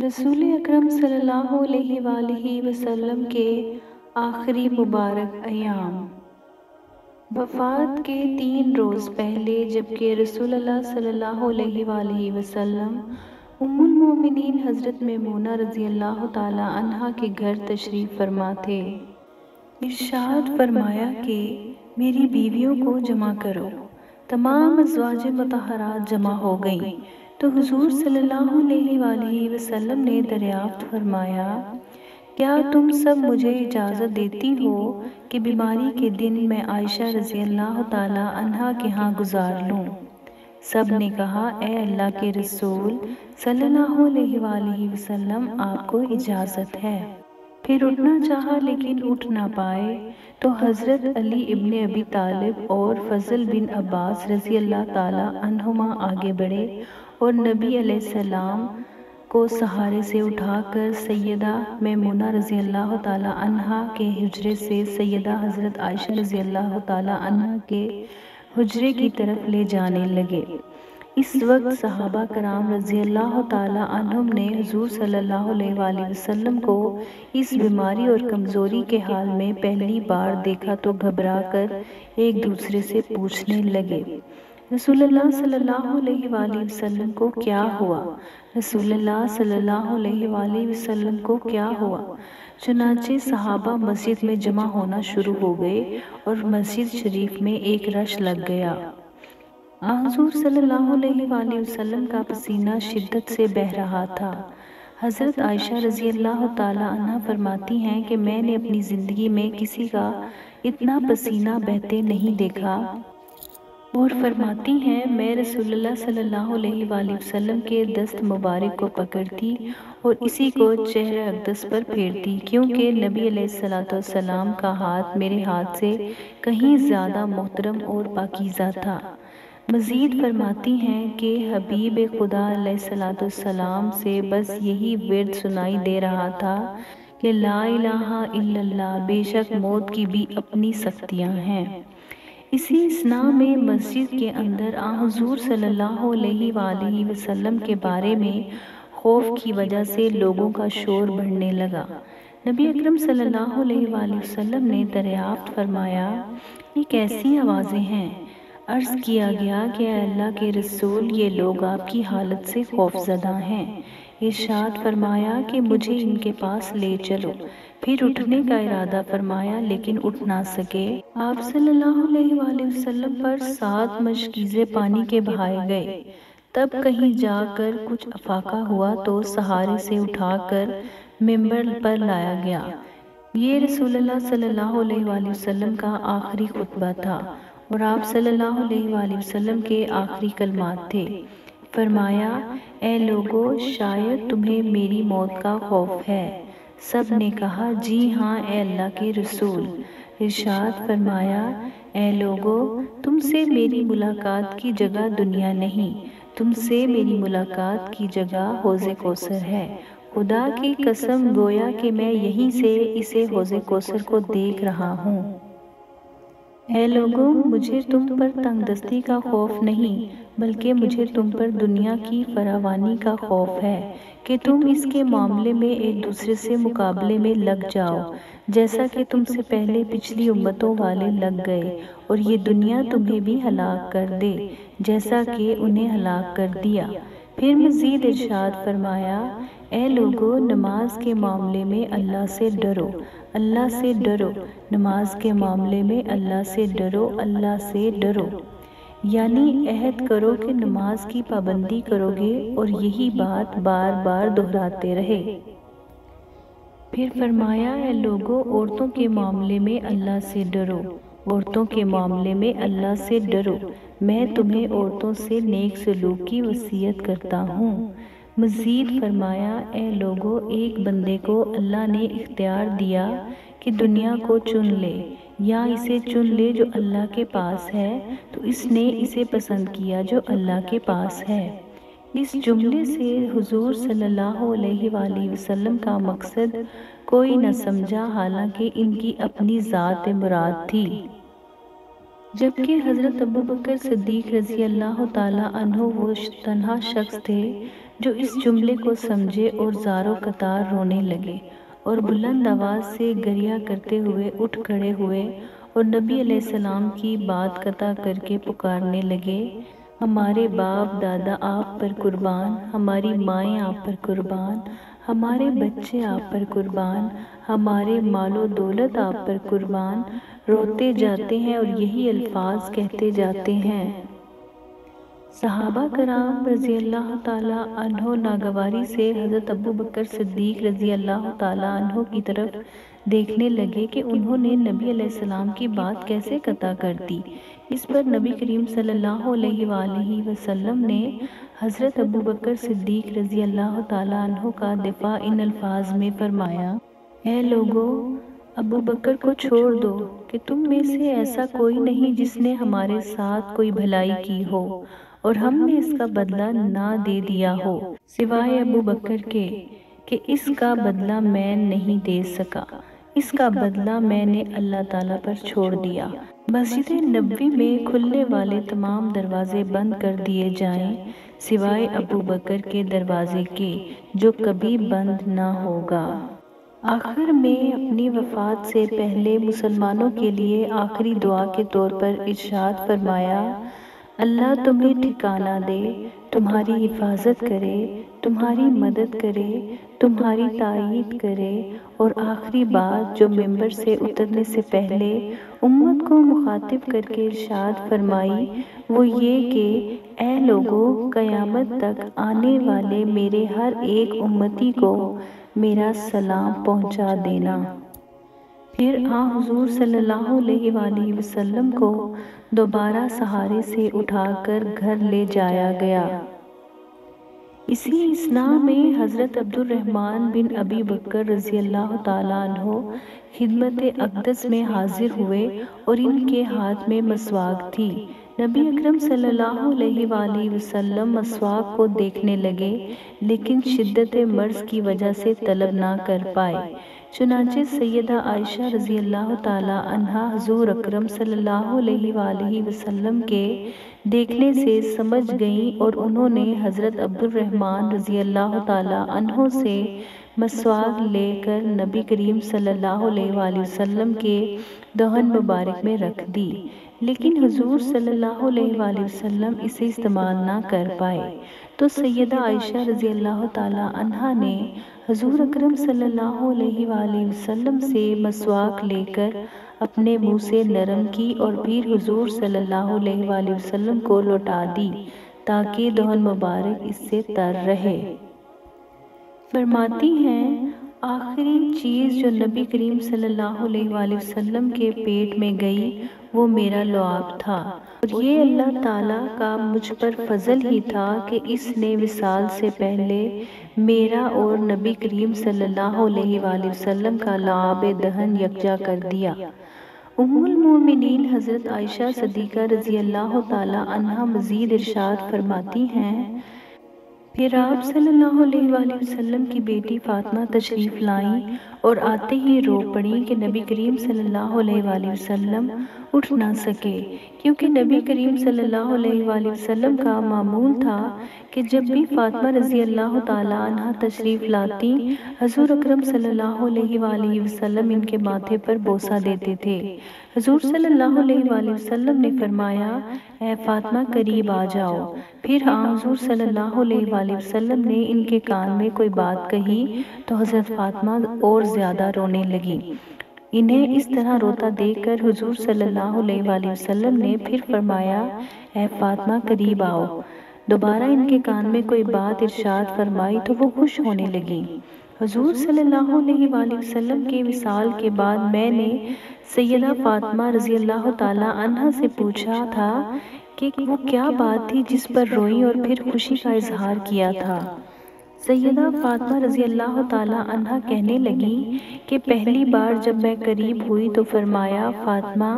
रसूल अकरम अलैहि वसल्लम के आखिरी मुबारक अयाम। वफ़ात के तीन रोज़ पहले जबकि रसूल सल्लल्लाहु अलैहि वसल्लम, उम्मुल मोमिनीन हज़रत रज़ी अल्लाह अन्हा के घर तशरीफ़ फरमा थे। इरशाद फरमाया कि, मेरी बीवियों को जमा करो। तमाम अजवाज मतहरात जमा हो गईं। तो हुजूर सल्लल्लाहु अलैहि वसल्लम ने दरियाफ्त फरमाया, क्या तुम सब मुझे इजाज़त देती हो कि बीमारी के दिन मैं आयशा रज़ी अल्लाह अन्हा के यहाँ गुजार लूँ? सबने कहा, ए अल्लाह के रसूल, सल्लल्लाहु अलैहि वसल्लम, आपको इजाज़त है। फिर उठना चाहा, लेकिन उठ ना पाए तो हज़रत अली इब्ने अबी तालिब और फजल बिन अब्बास रज़ी अल्लाह ताला आगे बढ़े और नबी सलाम को सहारे से उठाकर सैदा मेमुना रज़ी अल्लाह तहा के हजरे से सैदा हज़रत आयशा रज़ी अल्लाह तहा के हजरे की तरफ़ ले जाने लगे। इस वक्त सहाबा कराम रज़ी अल्लाह तुम ने हजूर अलैहि वसल्लम को इस बीमारी और कमज़ोरी के हाल में पहली बार देखा तो घबरा कर एक दूसरे से पूछने लगे। रसूलुल्लाह सल्लल्लाहु अलैहि वसल्लम को क्या हुआ? रसूलुल्लाह सल्लल्लाहु अलैहि वसल्लम को क्या हुआ? चुनाचे सहाबा मस्जिद में जमा होना शुरू हो गए और मस्जिद शरीफ में एक रश लग गया। हजूर सल्लल्लाहु अलैहि वसल्लम का पसीना शिद्दत से बह रहा था। हज़रत आयशा रज़ी अल्लाह तह फरमाती हैं कि मैंने अपनी ज़िंदगी में किसी का इतना पसीना बहते नहीं देखा। और फरमाती हैं, मैं रसूलुल्लाह सल्लल्लाहु अलैहि वसल्लम के दस्त मुबारक को पकड़ती और इसी को चेहरे अकदस पर फेरती, क्योंकि नबी सलाम का हाथ मेरे हाथ से कहीं ज़्यादा मोहतरम और पाकिज़ा था। मज़ीद फरमाती हैं कि हबीब खुदा सलाम से बस यही विरद सुनाई दे रहा था कि ला इलाहा इल्लल्लाह, बेशक मौत की भी अपनी सख्तियाँ हैं। इसी स्ना में मस्जिद के अंदर हजूर सल्लल्लाहु अलैहि वसल्लम के बारे में खौफ की वजह से लोगों का शोर बढ़ने लगा। नबी अकरम सल्लल्लाहु अलैहि वसल्लम ने दरियाफ्त फरमाया, ये कैसी आवाज़ें हैं? अर्ज़ किया गया कि अल्लाह के रसूल, ये लोग आपकी हालत से खौफजदा हैं। इरशाद फरमाया कि मुझे इनके पास ले चलो। फिर उठने का इरादा फरमाया लेकिन उठ ना सके। आप सल्लल्लाहु अलैहि वसल्लम पर सात मशकीज़े पानी के बहाए गए। तब कहीं जाकर कुछ अफाका हुआ तो सहारे से उठाकर मेंबर पर लाया गया। ये रसूलुल्लाह सल्लल्लाहु अलैहि वसल्लम का आखिरी खुतबा था और आप सल्लल्लाहु अलैहि वसल्लम के आखिरी कलमात थे। फरमाया ए लोगो शायद तुम्हें मेरी मौत का खौफ है सबने कहा जी हाँ ए अल्लाह के रसूल। इरशाद फरमाया ए लोगो तुमसे मेरी मुलाकात की जगह दुनिया नहीं तुमसे मेरी मुलाकात की जगह हौज़ कोसर है। खुदा की कसम गोया कि मैं यहीं से इसे हौज़ कोसर को देख रहा हूँ। ए लोगों, मुझे तुम पर तंगदस्ती का खौफ नहीं, बल्कि मुझे तुम पर दुनिया की फरावानी का खौफ है कि तुम इसके मामले में एक दूसरे से मुकाबले में लग जाओ, जैसा कि तुमसे पहले पिछली उम्मतों वाले लग गए, और ये दुनिया तुम्हें भी हलाक कर दे, जैसा कि उन्हें हलाक कर दिया। फिर मज़ीद इरशाद फरमाया ए लोगो, नमाज़ के मामले में अल्लाह से डरो, अल्लाह से डरो, नमाज़ के मामले में अल्लाह से डरो, अल्लाह से डरो। यानी अहद करो कि नमाज़ की पाबंदी करोगे और यही बात बार बार दोहराते रहे। फिर फरमाया है लोगों, औरतों के मामले में अल्लाह से डरो, औरतों के मामले में अल्लाह से डरो। मैं तुम्हें औरतों से नेक सलूक की वसीयत करता हूँ। मज़ीद फरमाया ए लोगो, एक बंदे को अल्लाह ने इख्तियार दिया कि दुनिया को चुन ले, या इसे चुन ले जो अल्लाह के पास है तो इसने इसे पसंद किया जो अल्लाह के पास है। इस जुमले से हुजूर सल्लल्लाहु अलैहि वसल्लम का मकसद कोई न समझा, हालाँकि इनकी अपनी ज़ात मुराद थी। जबकि हज़रत अबू बकर सिद्दीक रज़ी अल्लाह तहो वो तनहा शख्स थे जो इस जुमले को समझे और ज़ारो कतार रोने लगे और बुलंद आवाज़ से गरिया करते हुए उठ खड़े हुए और नबी सलाम की बात कता करके पुकारने लगे। हमारे बाप दादा आप पर कुर्बान हमारी माएँ आप पर कुर्बान हमारे बच्चे आप पर कुर्बान हमारे मालो दौलत आप पर कुर्बान रोते जाते हैं और यही अल्फाज कहते जाते हैं। सहाबा कराम रज़ी अल्लाह तहो नागवारी से हज़रत अबू बकर सिद्दीक रज़ी अल्लाह तहों की तरफ़ देखने लगे कि उन्होंने नबी सलाम की बात कैसे कता कर दी। इस पर नबी करीम सल्लल्लाहु अलैहि वसल्लम ने हज़रत अबू बकर सिद्दीक रज़ी अल्लाह तहों का दिफा इन अल्फाज में फरमाया है लोगो, अबू बकर को छोड़ दो कि तुम में से ऐसा कोई नहीं जिसने हमारे साथ कोई भलाई की हो। और हमने इसका बदला ना दे दिया हो। सिवाय अबू बकर के कि इसका बदला मैं नहीं दे सका। इसका बदला मैंने अल्लाह ताला पर छोड़ दिया। मस्जिद नबी में खुलने वाले तमाम दरवाजे बंद कर दिए जाएँ। सिवाय अबू बकर के दरवाजे के जो कभी बंद ना होगा। आखिर में अपनी वफात से पहले मुसलमानों के लिए आखिरी दुआ के तौर पर इरशाद फरमाया अल्लाह तुम्हें ठिकाना दे, तुम्हारी हिफाजत करे, तुम्हारी मदद करे, तुम्हारी तायद करे। और आखिरी बात, जो मेंबर से उतरने से पहले उम्मत को मुखातिब करके इरशाद फरमाई, वो ये कि, ए लोगों, क़यामत तक आने वाले मेरे हर एक उम्मती को मेरा सलाम पहुँचा देना। फिर आ हजूर सल्लल्लाहु वसल्लम को दोबारा सहारे से उठाकर घर ले जाया गया। इसी इसना में हज़रत अब्दुलरहमान बिन अबी बकर रज़ी अल्लाह तहो खिदमत अकदस में हाजिर हुए और इनके हाथ में मसवाक थी। नबी अकरम सल्लल्लाहु अलैहि वसल्लम मसवाक को देखने लगे, लेकिन शिद्दत मर्ज की वजह से तलब ना कर पाए। चुनाचे सैदा आयशा रज़ी अल्लाह तहा हजूर अक्रम वसल्लम के देखने से समझ गईं और उन्होंने हज़रत अब्दुलरहमान रज़ी अल्लाह तहों से मसवाक लेकर नबी करीम सल्लल्लाहु अलैहि वसल्लम के दहन मुबारक में रख दी। लेकिन हुजूर सल्लल्लाहु अलैहि वसल्लम इसे इस्तेमाल ना कर पाए। तो सैदा आयशा रज़ी अल्लाह तहा ने हजूर अकरम सल्लल्लाहु अलैहि वसल्लम से मसवाक लेकर अपने मुँह से नरम की और फिर हुजूर सल्लल्लाहु अलैहि वसल्लम को लौटा दी ताकि दोहन मुबारक इससे तर रहे। फरमाती हैं आखिरी चीज़ जो नबी करीम सल्लल्लाहु अलैहि वसल्लम के पेट में गई, वो मेरा लुआब था। और ये अल्लाह ताला का मुझ पर फजल ही था कि इसने विसाल से पहले मेरा और नबी करीम सल्लल्लाहु अलैहि वसल्लम का लाब दहन यकजा कर दिया। उम्मुल हज़रत आयशा सदीक़ा रज़ी अल्लाह अन्हा मज़ीद इरशाद फरमाती हैं फिर आप सल्लल्लाहु अलैहि वसल्लम की बेटी फातिमा तशरीफ़ लाई और आते ही रो पड़ी कि नबी करीम सल्लल्लाहु अलैहि वसल्लम उठ ना सके, क्योंकि नबी करीम सल्लल्लाहु अलैहि वसल्लम का मामूल था कि जब भी फातिमा रज़ी अल्लाह तहा तशरीफ़ लाती, हजूर अकरम सल्लल्लाहु अलैहि वसल्लम इनके माथे पर बोसा देते थे। हजूर सल्लल्लाहु अलैहि वसल्लम ने फरमाया, ए फातिमा, करीब आ जाओ। फिर हाँ हजूर सल्लल्लाहु अलैहि वसल्लम ने इनके कान में कोई बात कही तो हज़रत फातिमा और ज़्यादा रोने लगी। इन्हें इस तरह रोता देखकर हुजूर सल्लल्लाहु अलैहि वसल्लम ने फिर फरमाया ए फातिमा करीब आओ। दोबारा इनके कान में कोई बात इरशाद फरमाई तो वो खुश होने लगी। हजूर सल्लल्लाहु अलैहि वसल्लम के विसाल के बाद मैंने सैयदा फातिमा रज़ी अल्लाह तहा से पूछा था कि वो क्या बात थी जिस पर रोई और फिर खुशी का इजहार किया था। सैयदा फातमा रज़ी अल्लाह तहा कहने लगी कि पहली बार जब मैं करीब हुई तो फरमाया फातिमा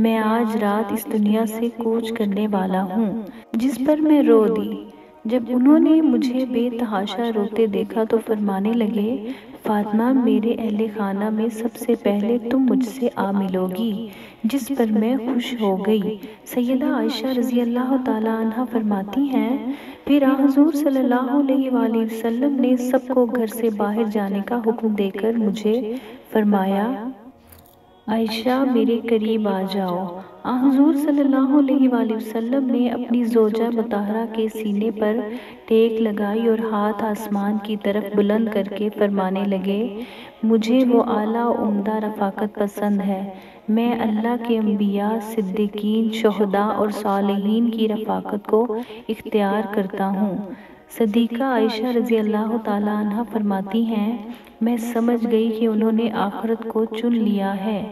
मैं आज रात इस दुनिया से कूच करने वाला हूँ जिस पर मैं रो दी। जब उन्होंने मुझे बेतहाशा रोते देखा तो फरमाने लगे फातिमा मेरे अहल खाना में सबसे पहले तुम मुझसे आ मिलोगी। जिस पर मैं खुश हो गई। सैदा आयशा रज़ी अल्लाह तहा फरमाती हैं, फिर हजूर सल्लल्लाहु अलैहि वसल्लम ने सबको घर से बाहर जाने का हुक्म देकर मुझे फरमाया, आयशा, मेरे करीब आ जाओ। हजूर सल्लल्लाहु अलैहि वसल्लम ने अपनी जोजा मतहरा के सीने पर टेक लगाई और हाथ आसमान की तरफ़ बुलंद करके फरमाने लगे, मुझे वो आला उम्दा रफाकत पसंद है। मैं अल्लाह के अम्बिया सिद्दीकीन, शहदा और सालहीन की रफाकत को इख्तियार करता हूँ। सदीक़ा आयशा रज़ी अल्लाह तह फरमाती हैं, मैं समझ गई कि उन्होंने आखरत को चुन लिया है।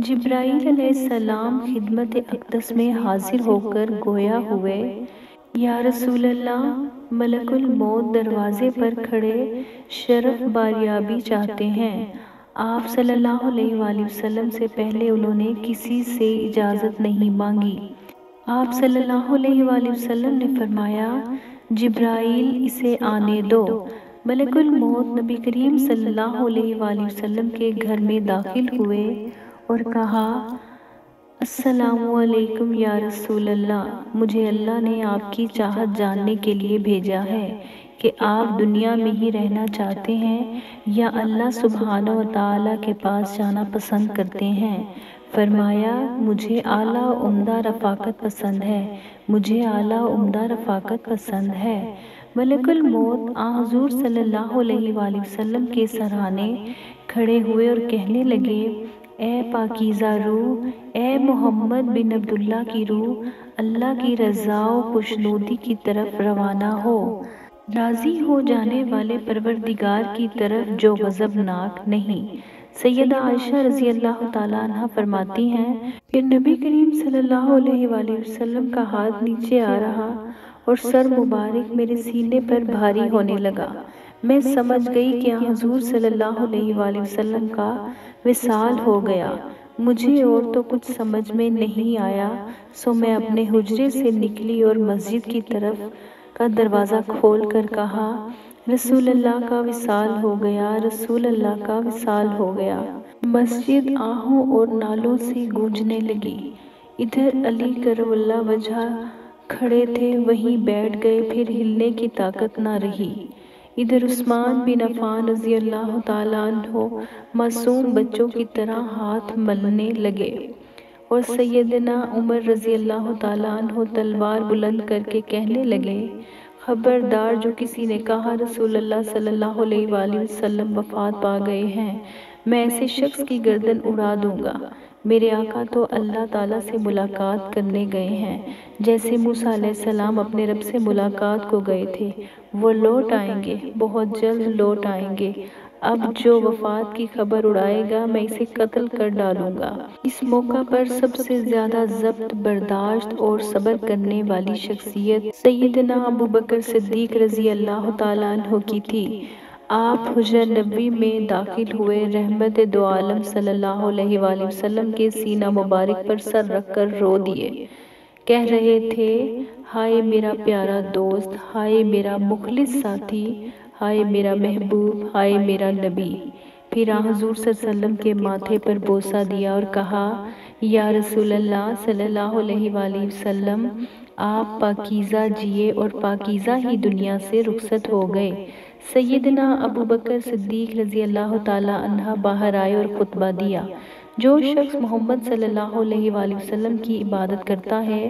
जिब्राईल सलाम खिदमत अकदस में हाजिर होकर गोया हुए। या रसूल अल्लाह मलकुल मौत दरवाज़े पर खड़े शरफ बारियाबी चाहते हैं। आप सल्लल्लाहु अलैहि वसल्लम से पहले उन्होंने किसी से इजाज़त नहीं मांगी। आप सल्लल्लाहु अलैहि वसल्लम ने फरमाया, जिब्राइल, इसे आने दो। मलकुल मौत नबी करीम सल्लल्लाहु अलैहि वसल्लम के घर में दाखिल हुए और कहा अस्सलामुअलैकुम या रसूल अल्लाह मुझे अल्लाह ने आपकी चाहत जानने के लिए भेजा है। कि आप दुनिया में ही रहना चाहते हैं या अल्लाह सुबहान व ताला के पास जाना पसंद करते हैं। फरमाया, मुझे आला उम्दा रफ़ाकत पसंद है। मुझे आला उम्दा रफ़ाकत पसंद है। मलकुल मौत, आ हजूर सल्लल्लाहु अलैहि वसल्लम के सराहने खड़े हुए और कहने लगे, ए पाकिज़ा रूह, ए मोहम्मद बिन अब्दुल्ला की रूह, अल्लाह की रज़ा खुशनूदी की तरफ़ रवाना हो। राज़ी हो जाने वाले परवरदिगार की तरफ़ जो गज़बनाक नहीं। सैयदा आयशा रज़ी अल्लाह तह फरमाती हैं फिर नबी करीम सल्लल्लाहु अलैहि वसल्लम का हाथ नीचे आ रहा और सर मुबारक मेरे सीने पर भारी होने लगा। मैं समझ गई कि हजूर सल्लल्लाहु अलैहि वसल्लम का विसाल हो गया। मुझे और तो कुछ समझ में नहीं आया, सो मैं अपने हुजरे से निकली और मस्जिद की तरफ़ का दरवाज़ा खोल कर कहा रसूल अल्लाह का विसाल हो गया रसूल अल्लाह का विसाल हो गया। मस्जिद आहों और नालों से गूंजने लगी। इधर अली करवल्ला वजह खड़े थे, वहीं बैठ गए, फिर हिलने की ताकत ना रही। इधर उस्मान बिन अफान रज़ी अल्लाह तहो मासूम बच्चों की तरह हाथ मलने लगे। और सैदना उमर रज़ी अल्लाह तहो तलवार बुलंद करके कहने लगे, खबरदार जो किसी ने कहा रसूल अल्लाह वसल्लम वफात पा गए हैं, मैं ऐसे शख्स की गर्दन उड़ा दूँगा। मेरे आका तो अल्लाह ताला से मुलाकात करने गए हैं। जैसे मूसा सलाम अपने रब से मुलाकात को गए थे, वो लौट आएँगे, बहुत जल्द लौट आएँगे। अब जो वफात की खबर उड़ाएगा मैं इसे कत्ल कर डालूँगा। इस मौका पर सबसे ज़्यादा जब्त बर्दाश्त और सब्र करने वाली शख्सियत सैदना अबू बकर सिद्दीक रज़ी अल्लाह तु की थी। आप हजर नबी में दाखिल हुए रहमत दो आलम सल्लल्लाहु अलैहि वसल्लम के सीना मुबारक पर सर रख कर रो दिए। कह रहे थे हाय मेरा प्यारा दोस्त हाय मेरा मुखलिस साथी हाय मेरा महबूब हाय मेरा नबी। फिर हजूर सल्लम के माथे पर बोसा दिया और कहा या रसूल अल्लाह सल्लल्लाहु अलैहि वसल्लम आप पाकिज़ा जिए और पाकिज़ा ही दुनिया से रुखसत हो गए। सैदना अबू बकर सिद्दीक रज़ी अल्लाह तहा बाहर आए और खुतबा दिया। जो शख्स मोहम्मद सल्लल्लाहु अलैहि वसल्लम की इबादत करता है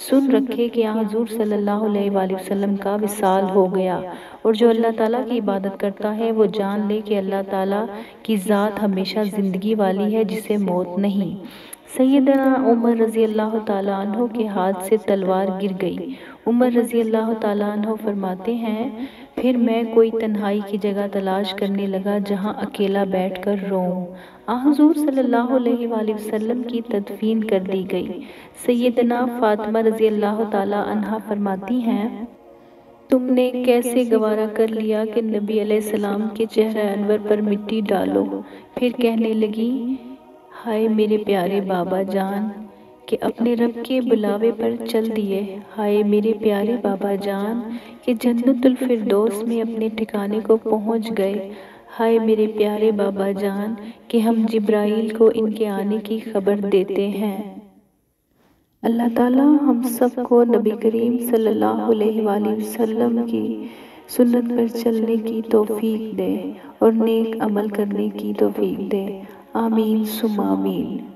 सुन रखे कि हजूर सल्लल्लाहु अलैहि वसल्लम का विसाल हो गया। और जो अल्लाह ताला की इबादत करता है वो जान ले कि अल्लाह ताला की ज़ात हमेशा ज़िंदगी वाली है जिसे मौत नहीं। सैदना उमर रज़ी अल्लाह तु के हाथ से तलवार गिर गई। उमर रज़ी अल्लाह तु फरमाते हैं फिर मैं कोई तन्हाई की जगह तलाश करने लगा, जहाँ अकेला बैठ कर सल्लल्लाहु अलैहि वसल्लम की तदफीन कर दी गई। सैदना फातिमा रज़ी अल्लाह तहा फरमाती हैं, तुमने कैसे गवारा कर लिया कि नबी सलाम के चेहरे अनवर पर मिट्टी डालो? फिर कहने लगी, हाय मेरे प्यारे बाबा जान कि अपने रब के बुलावे पर चल दिए। हाय मेरे प्यारे बाबा जान, कि जन्नतुल फिरदौस में अपने ठिकाने को पहुँच गए। हाय मेरे प्यारे बाबा जान, कि हम जिब्राइल को इनके आने की खबर देते हैं। अल्लाह ताला हम सबको नबी करीम सल्लल्लाहु अलैहि वसल्लम की सुन्नत पर चलने की तौफीक दे और नेक अमल करने की तौफीक दे। आमीन सुमामीन